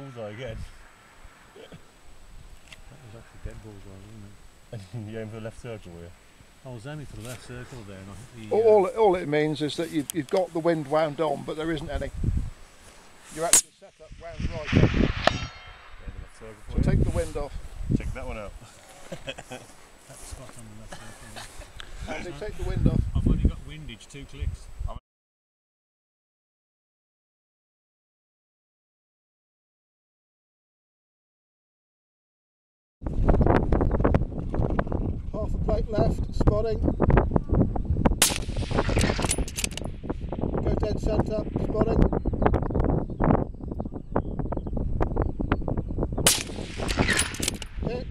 Bullseye again. That was actually dead bullseye, wasn't it? And you aim for the left circle here. I was aiming for the left circle there. And I hit the, All, uh, all, it- all it means is that you've, you've got the wind wound on, but there isn't any. Your actual setup wound right. Yeah, the left circle So you. take the wind off. Check that one out. that spot on the left circle. there. Andy, take the wind off. I've only got windage, two clicks. Half plate left, spotting. Go dead centre, spotting. Hit,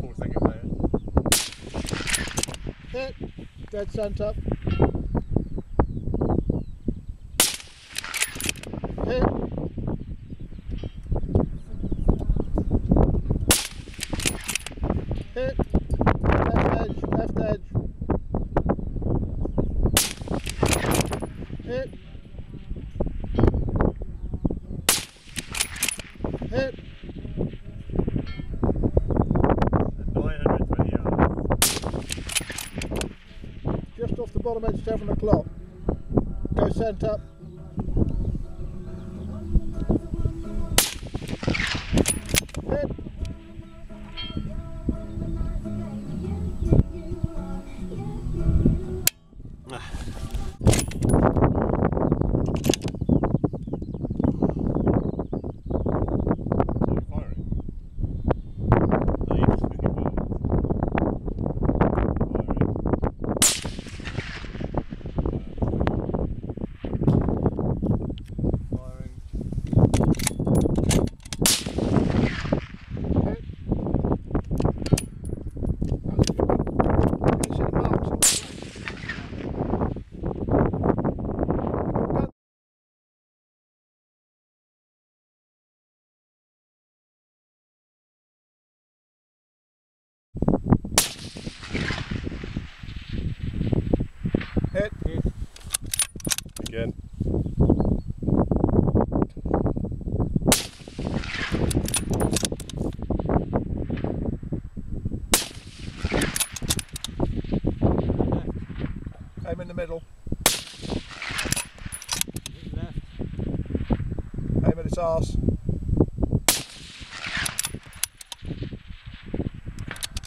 Four seconds there. hit, dead centre. Hit. Hit. Left edge, left edge. Hit. Hit. At 920 yards. Just off the bottom edge, seven o'clock. Go centre. Hit. Again. Aim in the middle. Hit left. Aim at its arse.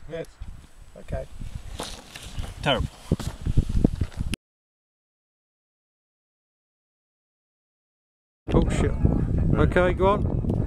Hit. Okay. Terrible. Oh shit. Okay, go on.